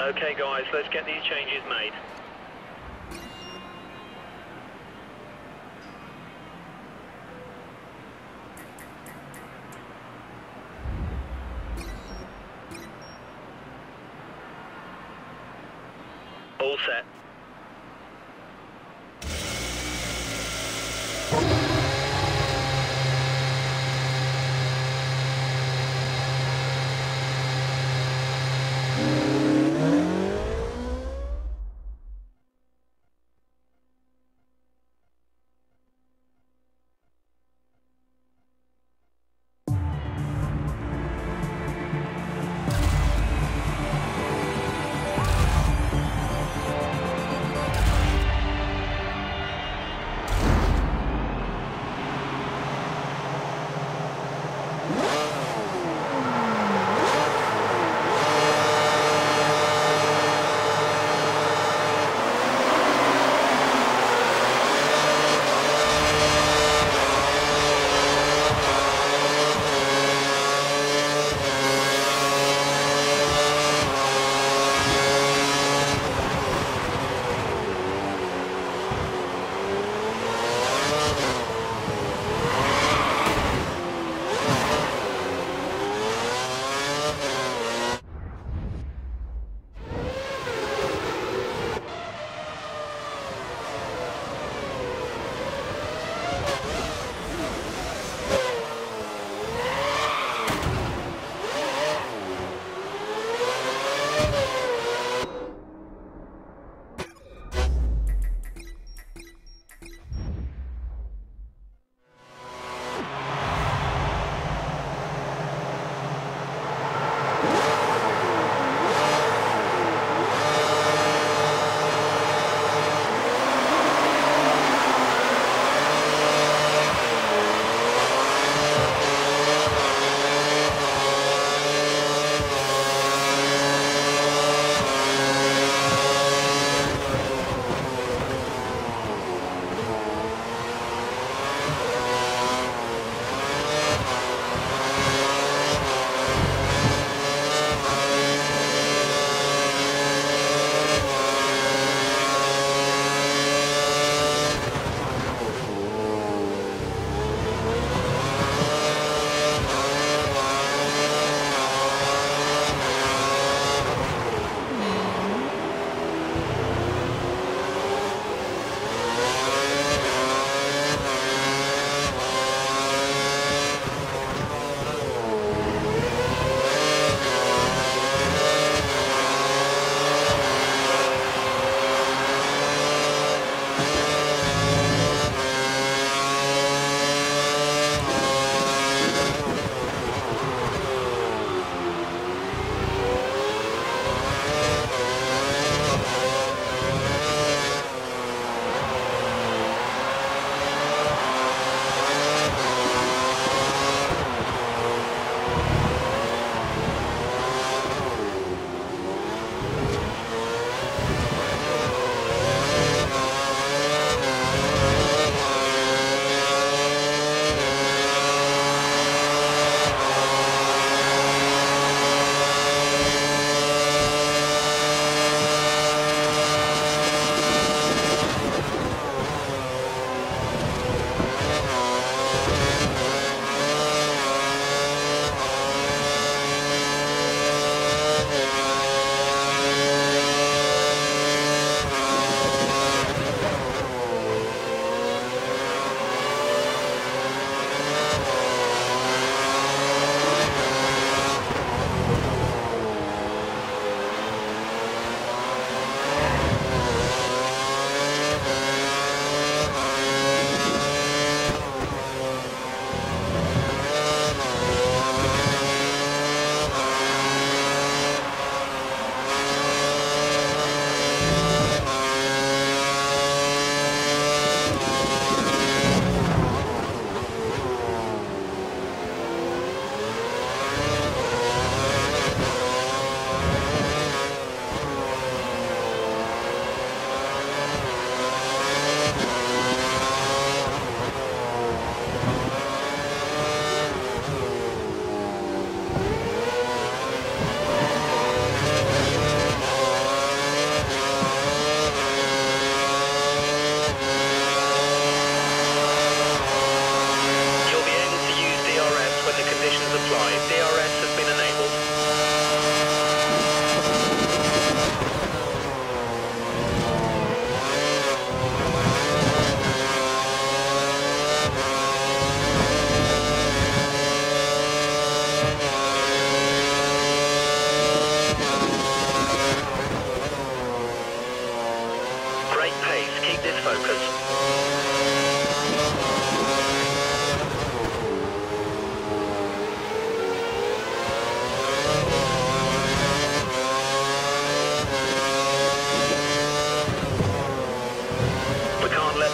Okay, guys, let's get these changes made.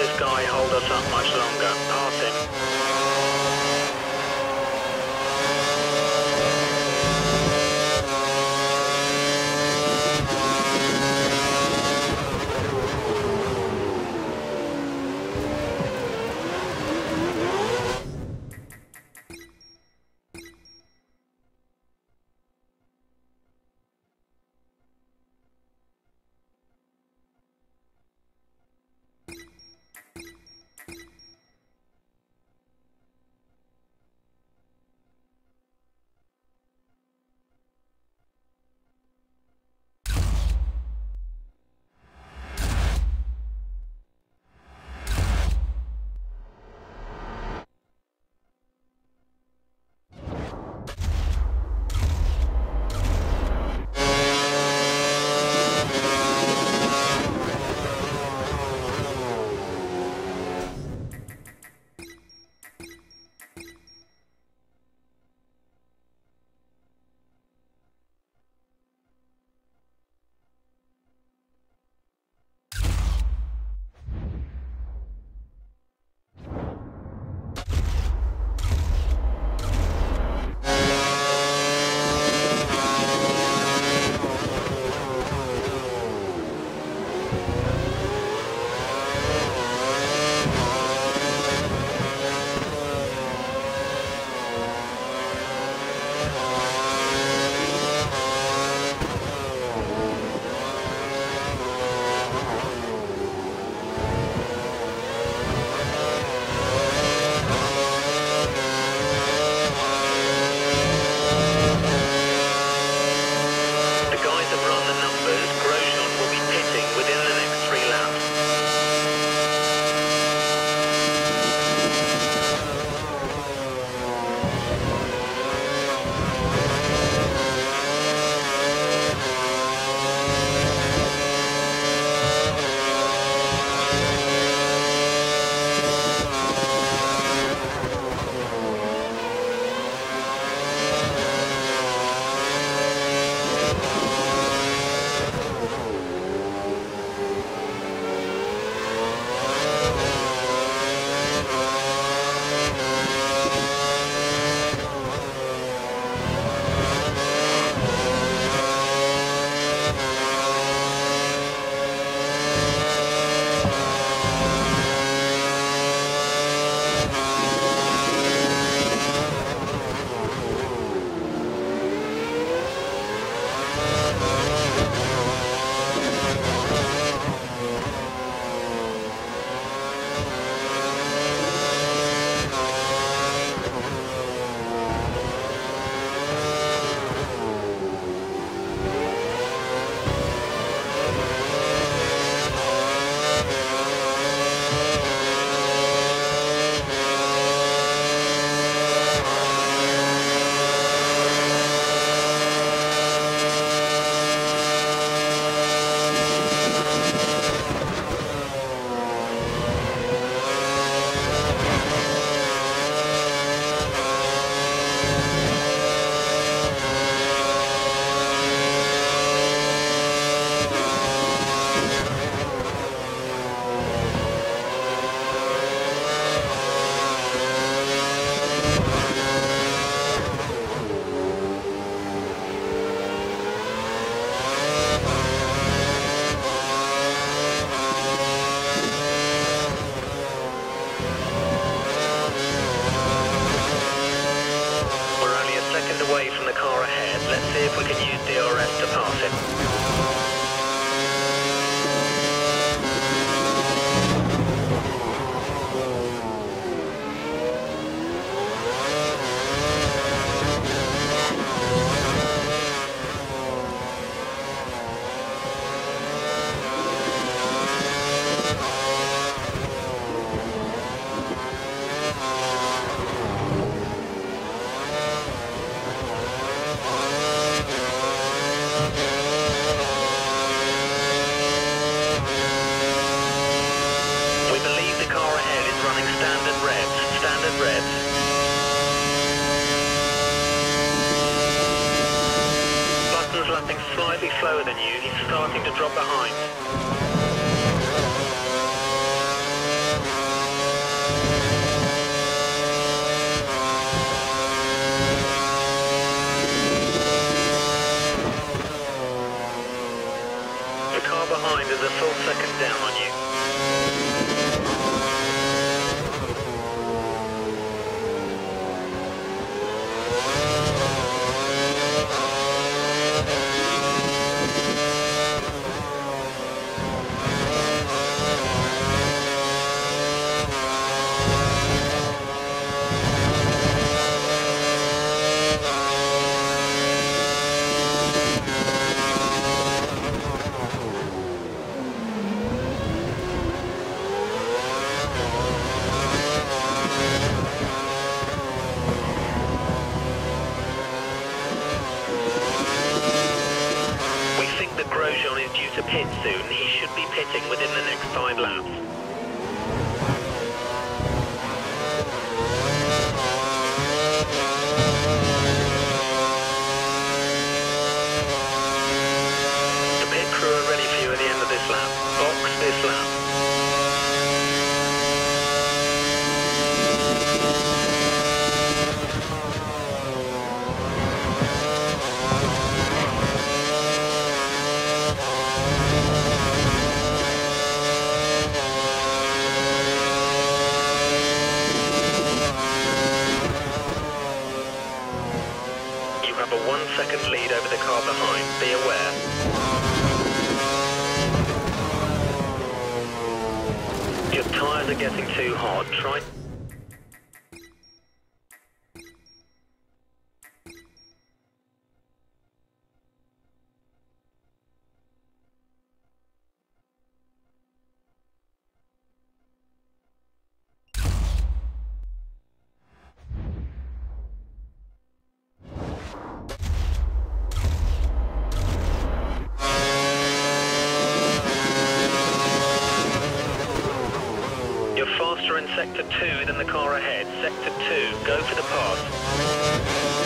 this guy hold us up much longer. Pass him. The car ahead. Let's see if we can use DRS to pass it. There's a full second down on you. sector 2 then the car ahead. Sector 2, go for the pass.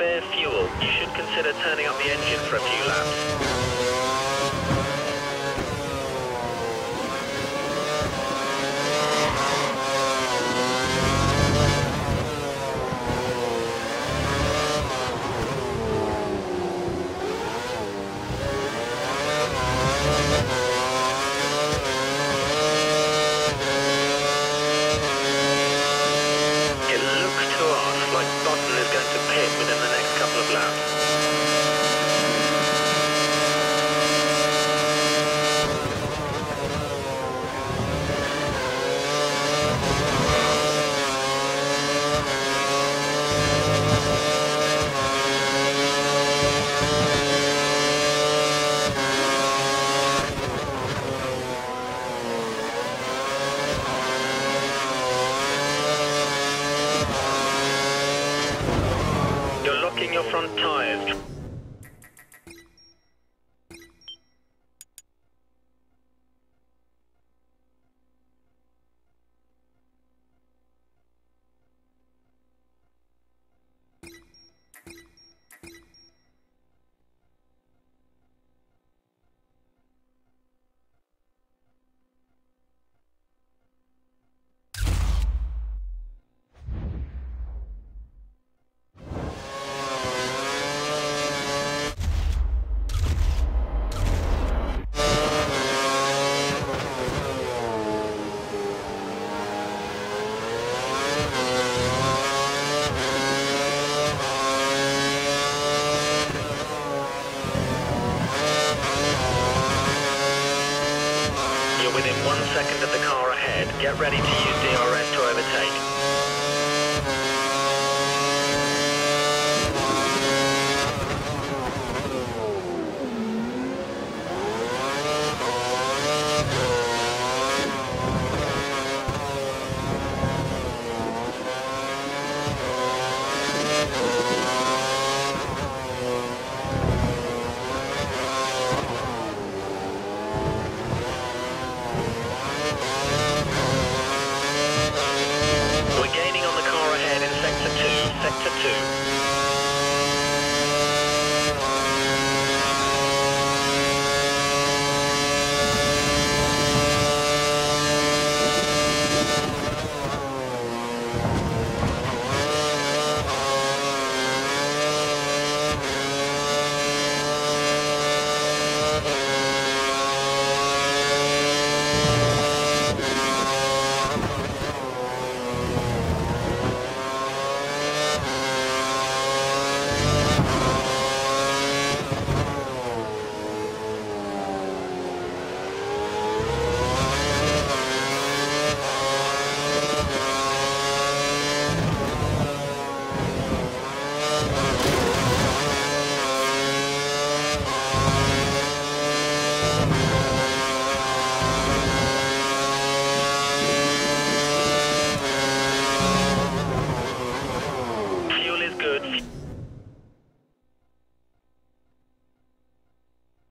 spare fuel, you should consider turning up the engine for a few laps.